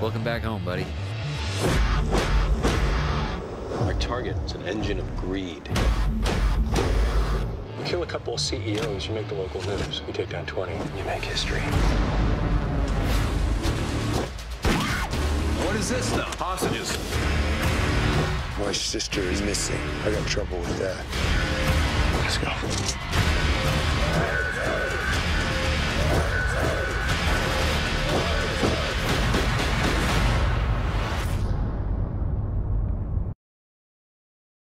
Welcome back home, buddy. Our target is an engine of greed. You kill a couple of CEOs, you make the local news. You take down 20, you make history. What is this though? Hostages. My sister is missing. I got trouble with that. Let's go.